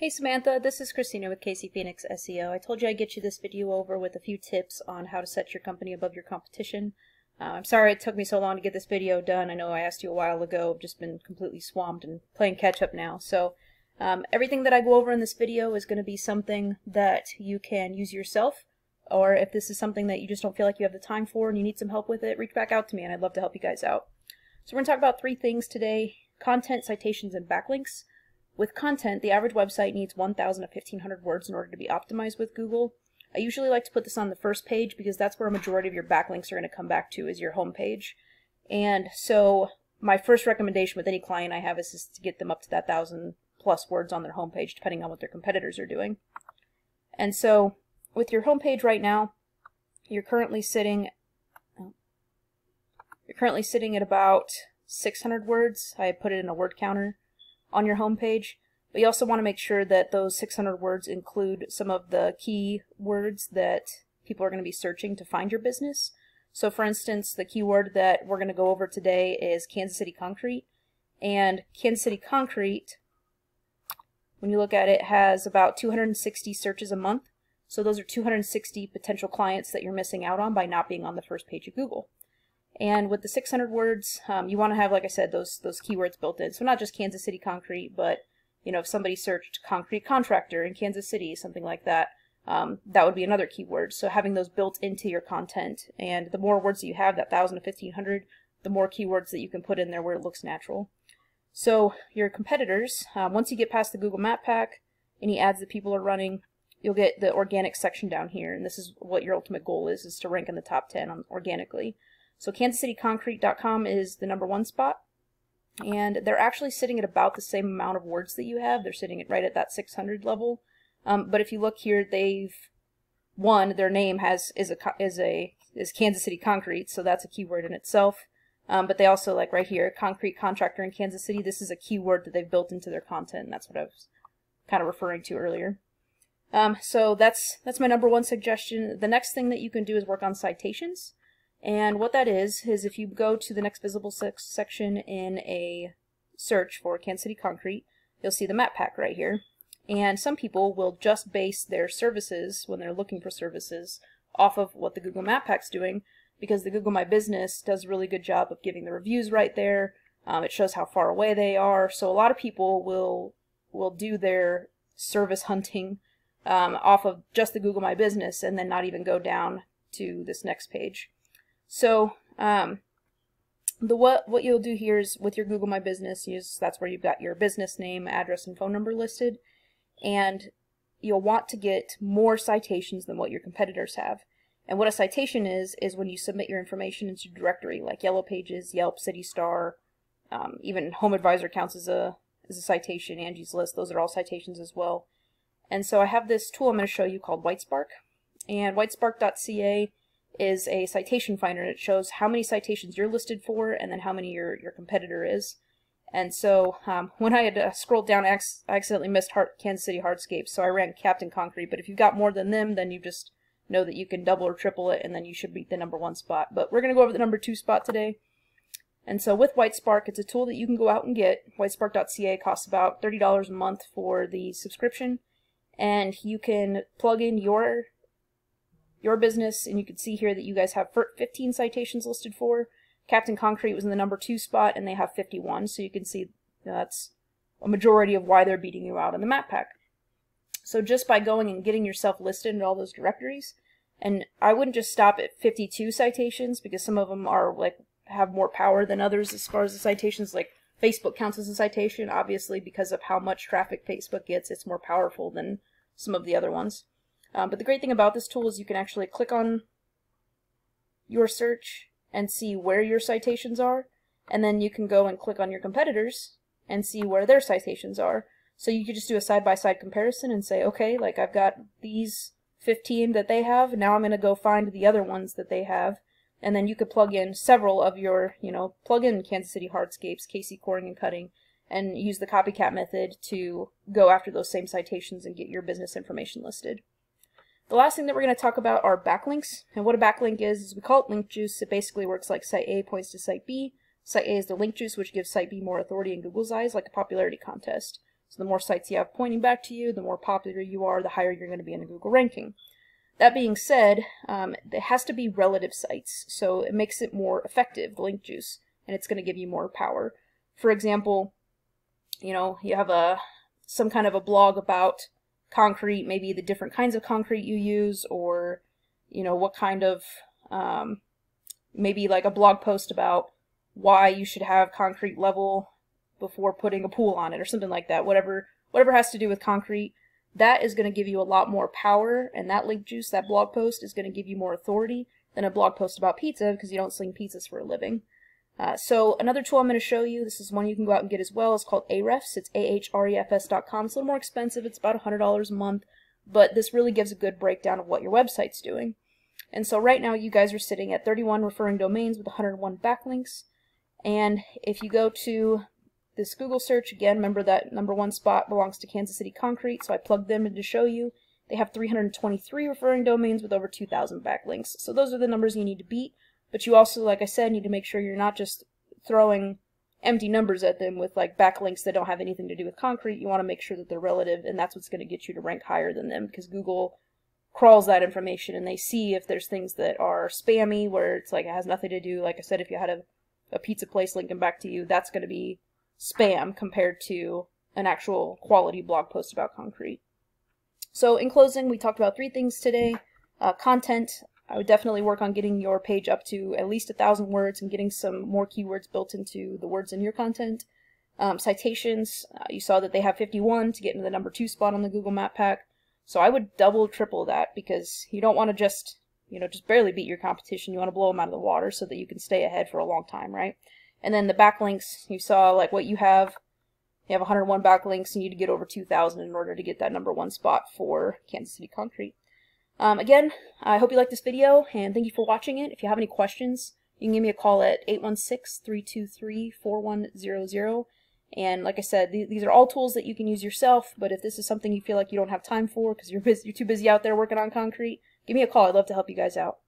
Hey Samantha, this is Christina with KC Phoenix SEO. I told you I'd get you this video over with a few tips on how to set your company above your competition. Uh, I'm sorry it took me so long to get this video done. I know I asked you a while ago. I've just been completely swamped and playing catch up now. So um, everything that I go over in this video is going to be something that you can use yourself. Or if this is something that you just don't feel like you have the time for and you need some help with it, reach back out to me and I'd love to help you guys out. So we're going to talk about three things today. Content, citations, and backlinks. With content, the average website needs 1,000 to 1,500 words in order to be optimized with Google. I usually like to put this on the first page because that's where a majority of your backlinks are going to come back to is your home page. And so my first recommendation with any client I have is just to get them up to that 1,000 plus words on their homepage, depending on what their competitors are doing. And so with your homepage right now, you're currently sitting you're currently sitting at about 600 words. I put it in a word counter on your homepage. But you also want to make sure that those 600 words include some of the key words that people are going to be searching to find your business. So for instance, the keyword that we're going to go over today is Kansas City Concrete. And Kansas City Concrete, when you look at it, has about 260 searches a month. So those are 260 potential clients that you're missing out on by not being on the first page of Google. And with the 600 words, um, you want to have, like I said, those those keywords built in. So not just Kansas City concrete, but you know, if somebody searched concrete contractor in Kansas City, something like that, um, that would be another keyword. So having those built into your content, and the more words that you have, that 1,000 to 1,500, the more keywords that you can put in there where it looks natural. So your competitors, um, once you get past the Google Map Pack, any ads that people are running, you'll get the organic section down here, and this is what your ultimate goal is, is to rank in the top 10 on, organically. So kansascityconcrete.com is the number one spot. And they're actually sitting at about the same amount of words that you have. They're sitting at right at that 600 level. Um, but if you look here, they've one their name has is a is a is Kansas City Concrete, so that's a keyword in itself. Um, but they also like right here, concrete contractor in Kansas City. This is a keyword that they've built into their content. And that's what I was kind of referring to earlier. Um, so that's that's my number one suggestion. The next thing that you can do is work on citations. And what that is, is if you go to the next visible section in a search for Kansas City Concrete, you'll see the map pack right here. And some people will just base their services, when they're looking for services, off of what the Google Map Pack's doing, because the Google My Business does a really good job of giving the reviews right there. Um, it shows how far away they are. So a lot of people will will do their service hunting um, off of just the Google My Business and then not even go down to this next page. So um, the what what you'll do here is with your Google My Business, use that's where you've got your business name, address, and phone number listed, and you'll want to get more citations than what your competitors have. And what a citation is is when you submit your information into a directory like Yellow Pages, Yelp, Citysearch, um, even Home Advisor counts as a as a citation. Angie's List, those are all citations as well. And so I have this tool I'm going to show you called Whitespark, and whitespark.ca is a citation finder and it shows how many citations you're listed for and then how many your, your competitor is. And so um, when I had uh, scrolled down, I, accidentally missed Hard Kansas City Hardscape, so I ran Captain Concrete. But if you've got more than them, then you just know that you can double or triple it, and then you should beat the number one spot. But we're going to go over the number two spot today. And so with Whitespark, it's a tool that you can go out and get. Whitespark.ca costs about $30 a month for the subscription. And you can plug in your your business, and you can see here that you guys have 15 citations listed for. Captain Concrete was in the number two spot, and they have 51, so you can see that's a majority of why they're beating you out in the map pack. So just by going and getting yourself listed in all those directories, and I wouldn't just stop at 52 citations because some of them are like have more power than others as far as the citations. Like Facebook counts as a citation, obviously because of how much traffic Facebook gets, it's more powerful than some of the other ones. Um, but the great thing about this tool is you can actually click on your search and see where your citations are, and then you can go and click on your competitors and see where their citations are. So you could just do a side-by-side -side comparison and say, okay, like I've got these 15 that they have, now I'm going to go find the other ones that they have, and then you could plug in several of your, you know, plug in Kansas City Hardscapes, KC Coring and Cutting, and use the copycat method to go after those same citations and get your business information listed. The last thing that we're going to talk about are backlinks. And what a backlink is, is we call it link juice. It basically works like site A points to site B. Site A is the link juice, which gives site B more authority in Google's eyes, like a popularity contest. So the more sites you have pointing back to you, the more popular you are, the higher you're going to be in the Google ranking. That being said, um, it has to be relative sites, so it makes it more effective, the link juice, and it's going to give you more power. For example, you know, you have a some kind of a blog about concrete, maybe the different kinds of concrete you use, or you know what kind of um, maybe like a blog post about why you should have concrete level before putting a pool on it or something like that. Whatever whatever has to do with concrete, that is going to give you a lot more power, and that link juice, that blog post, is going to give you more authority than a blog post about pizza because you don't sling pizzas for a living. Uh, so another tool I'm going to show you, this is one you can go out and get as well, is called Ahrefs. It's ahrefs.com. It's a little more expensive. It's about $100 a month, but this really gives a good breakdown of what your website's doing. And so right now you guys are sitting at 31 referring domains with 101 backlinks. And if you go to this Google search, again, remember that number one spot belongs to Kansas City Concrete, so I plugged them in to show you. They have 323 referring domains with over 2,000 backlinks. So those are the numbers you need to beat. But you also, like I said, need to make sure you're not just throwing empty numbers at them with like backlinks that don't have anything to do with concrete. You want to make sure that they're relative, and that's what's going to get you to rank higher than them because Google crawls that information and they see if there's things that are spammy where it's like it has nothing to do. Like I said, if you had a, a pizza place linking back to you, that's going to be spam compared to an actual quality blog post about concrete. So in closing, we talked about three things today. Uh, content, I would definitely work on getting your page up to at least a thousand words and getting some more keywords built into the words in your content. Um, citations, uh, you saw that they have 51 to get into the number two spot on the Google Map Pack. So I would double, triple that because you don't want to just, you know, just barely beat your competition. You want to blow them out of the water so that you can stay ahead for a long time, right? And then the backlinks, you saw like what you have. You have 101 backlinks. And you need to get over 2,000 in order to get that number one spot for Kansas City Concrete. Um, again, I hope you liked this video, and thank you for watching it. If you have any questions, you can give me a call at 816-323-4100. And like I said, th these are all tools that you can use yourself, but if this is something you feel like you don't have time for because you're, you're too busy out there working on concrete, give me a call. I'd love to help you guys out.